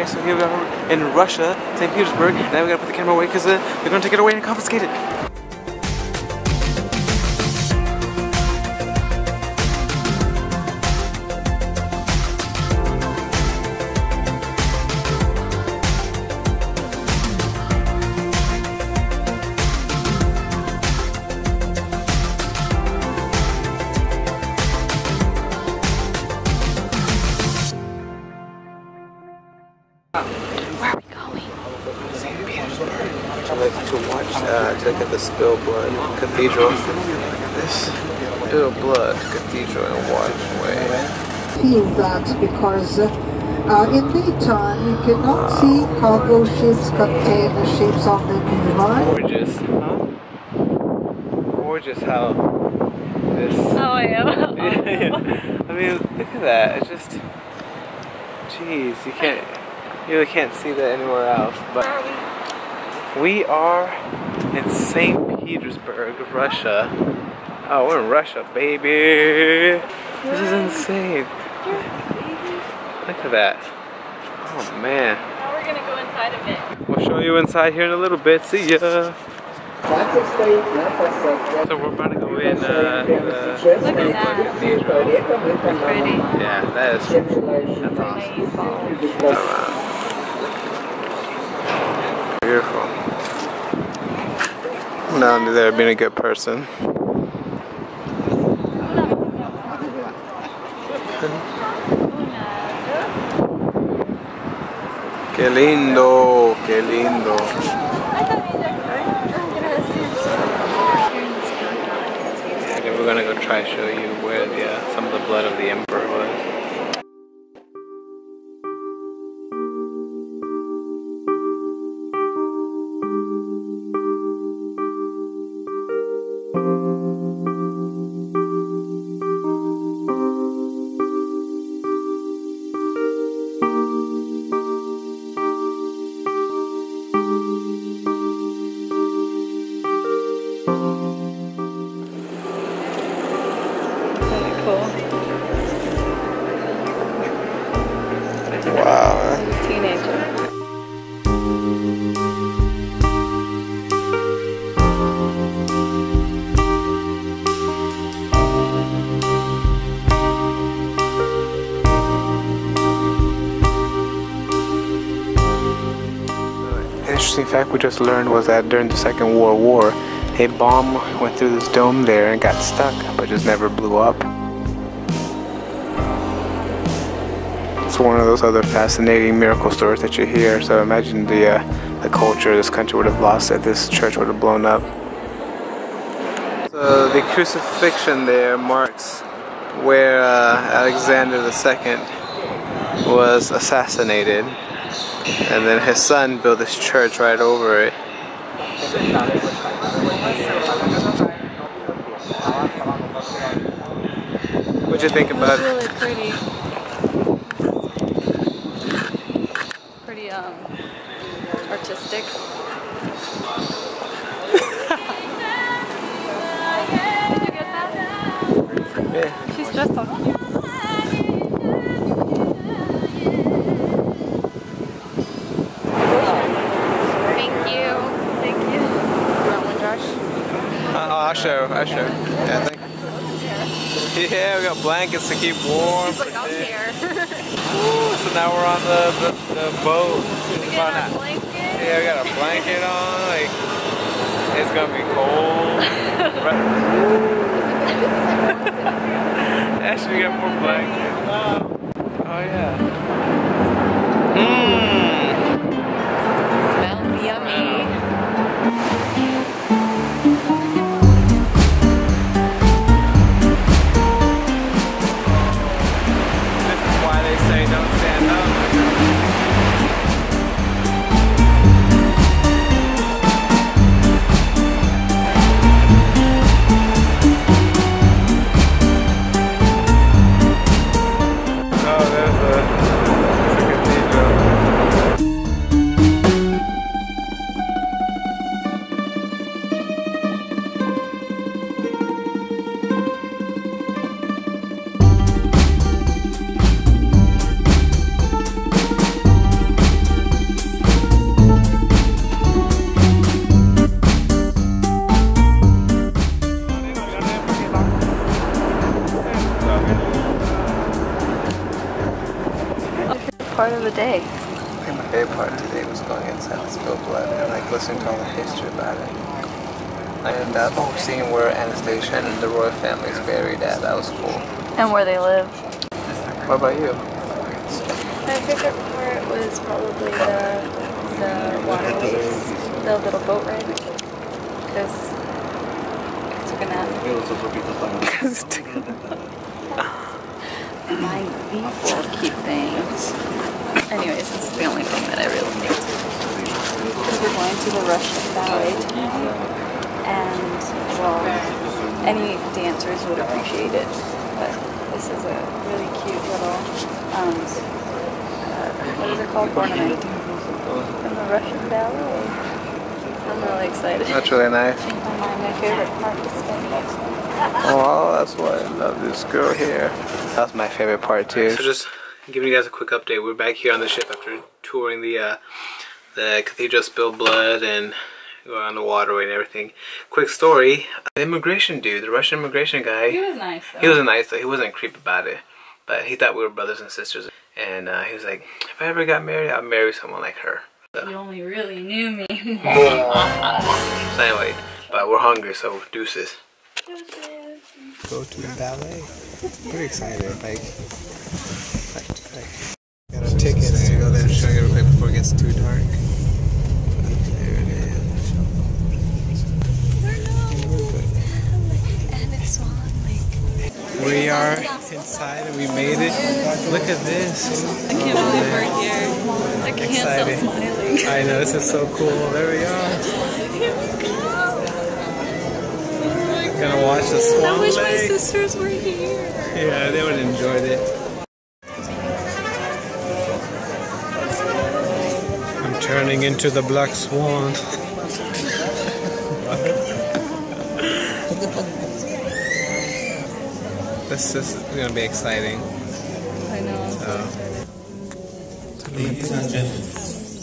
Okay, so here we are in Russia, St. Petersburg. Now we gotta put the camera away because uh, they're gonna take it away and confiscate it. I like to watch, uh, to look at the Spill Blood Cathedral. This Spill Blood Cathedral in Watchway. feel that because uh, in daytime you cannot see cargo ships, container ships on the nearby. Gorgeous, huh? Gorgeous how this. Oh, I am. I mean, look at that. It's just, jeez, you can't, you really can't see that anywhere else. But we are in St. Petersburg, Russia. Oh, we're in Russia, baby. This is insane. Look at that. Oh man. Now we're gonna go inside of it. We'll show you inside here in a little bit. See ya. So we're about to go in uh, the Look at that. cathedral. Pretty. Yeah, that is that's awesome. Beautiful. Not only there being a good person. Qué lindo, qué lindo. Okay, we're gonna go try to show you where the uh, some of the blood of the emperor was. Interesting fact we just learned was that during the Second World War, a bomb went through this dome there and got stuck, but just never blew up. It's one of those other fascinating miracle stories that you hear. So imagine the uh, the culture this country would have lost if this church would have blown up. So the crucifixion there marks where uh, Alexander II was assassinated, and then his son built this church right over it. What'd you think about it? really pretty. Pretty um artistic. Did you get that? Yeah. She's dressed all cute. Thank you. Thank you. You want one, Josh? Uh, I'll show. I'll show. Yeah, yeah, we got blankets to keep warm. Like. Ooh, so now we're on the, the, the boat. We got a blanket. Yeah, we got a blanket on. Like, it's gonna be cold. Actually, we got more blankets. Oh yeah. Mmm. The day? I think my favorite part today was going inside the spilled blood and like listening to all the history about it. And uh, oh, seeing where Anastasia and the royal family is buried at, that was cool. And where they live? What about you? My favorite part was probably the the waterways, the little boat ride, because I took a nap. My these little cute things. Anyways, this is the only thing that I really liked. Because we're going to the Russian ballet tonight, and well, any dancers would appreciate it. But this is a really cute little, um, uh, what is it called? Ornament from the Russian ballet. I'm really excited. That's really nice. My, my favorite part is spending Oh, that's why I love this girl here. That's my favorite part too. So just giving you guys a quick update. We're back here on the ship after touring the uh, the Cathedral Spilled Blood and going on the waterway and everything. Quick story: the immigration dude, the Russian immigration guy. He was nice though. He was nice though. He wasn't creep about it, but he thought we were brothers and sisters. And uh, he was like, "If I ever got married, I'd marry someone like her." You only really knew me. So anyway, but we're hungry, so deuces. Go to the ballet. Pretty excited. Like, like, like got our tickets to go there. Just gonna get real quick before it gets too dark. There it is. and it's Swan Lake. We are inside and we made it. Look at this. I can't believe we're here. I can't Excited. stop smiling. I know this is so cool. There we are. Gonna watch the I Swan wish my Lake. sisters were here. Yeah, they would have enjoyed it. I'm turning into the black swan. this is gonna be exciting. I know. So, Ladies and gentlemen,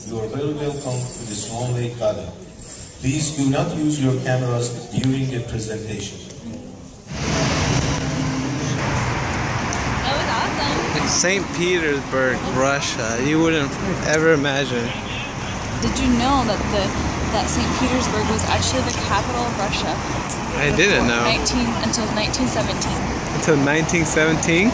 you are very welcome to the Swan Lake Garden. Please do not use your cameras during the presentation. That was awesome. St. Petersburg, Russia. You wouldn't ever imagine. Did you know that the that St. Petersburg was actually the capital of Russia? I didn't know. 19 until 1917. Until 1917?